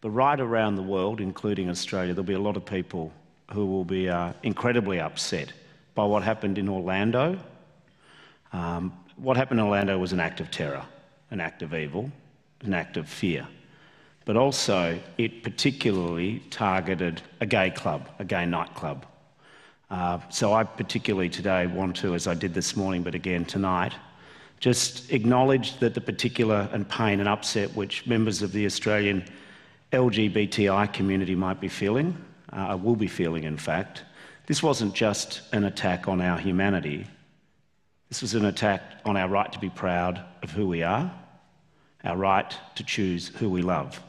But right around the world, including Australia, there'll be a lot of people who will be uh, incredibly upset by what happened in Orlando. Um, what happened in Orlando was an act of terror, an act of evil, an act of fear. But also, it particularly targeted a gay club, a gay nightclub. Uh, so I particularly today want to, as I did this morning, but again tonight, just acknowledge that the particular and pain and upset which members of the Australian LGBTI community might be feeling, uh, will be feeling in fact. This wasn't just an attack on our humanity, this was an attack on our right to be proud of who we are, our right to choose who we love.